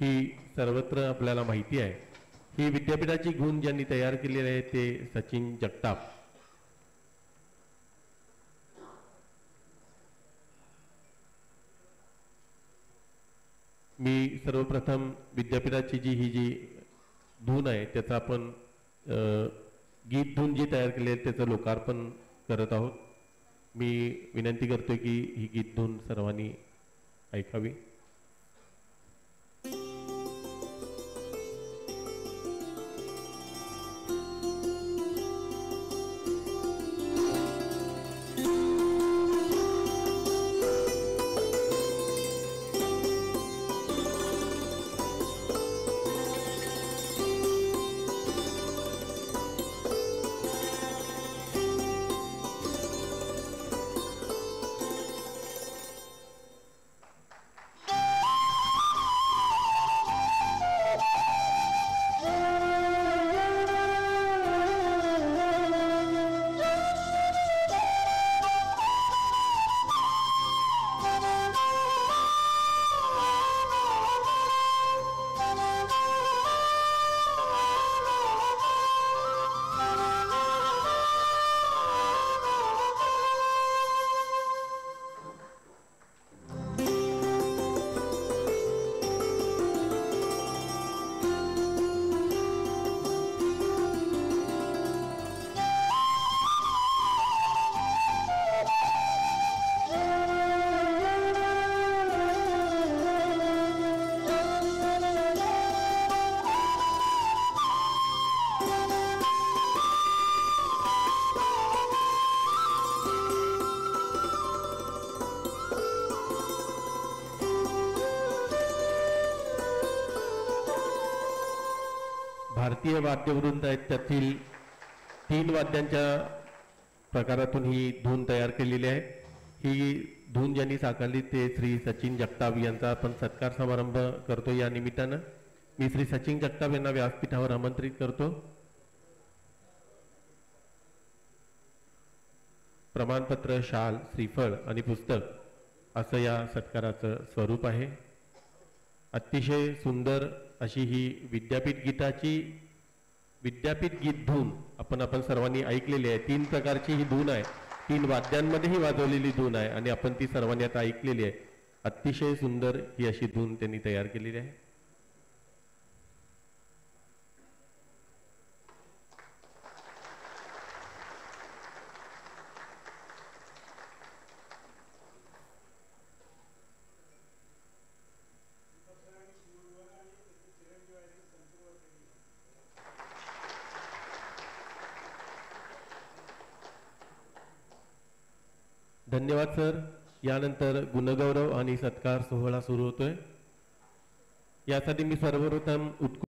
ही सर्वत्र आपल्याला माहिती आहे. ही विद्यापीठाची गुण ज्यांनी तयार केलेली आहे ते सचिन जगताप. मी सर्वप्रथम विद्यापीठाची जी ही जी धून आहे त्याचा आपण गीत धून जी तयार केली आहे त्याचं लोकार्पण करत आहोत. मी विनंती करतोय की ही गीत धून सर्वांनी ऐकावी. भारतीय वाद्यवृंद आहेत त्यातील तीन वाद्यांच्या प्रकारातून ही धून तयार केलेली आहे. ही धून ज्यांनी साकारली ते श्री सचिन जगताप यांचा आपण सत्कार समारंभ करतो या निमित्तानं. मी श्री सचिन जगताप यांना व्यासपीठावर आमंत्रित करतो. प्रमाणपत्र शाल श्रीफळ आणि पुस्तक असं या सत्काराचं स्वरूप आहे. अतिशय सुंदर अशी ही विद्यापीठ गीताची विद्यापीठ गीत धून आपण आपण सर्वांनी ऐकलेली आहे. तीन प्रकारची ही धून आहे. तीन वाद्यांमध्ये ही वाजवलेली धून आहे आणि आपण ती सर्वांनी आता ऐकलेली आहे. अतिशय सुंदर ही अशी धून त्यांनी तयार केलेली आहे. धन्यवाद सर. यानंतर गुणगौरव आणि सत्कार सोहळा सुरू होतोय. यासाठी मी सर्वप्रथम उत्कृष्ट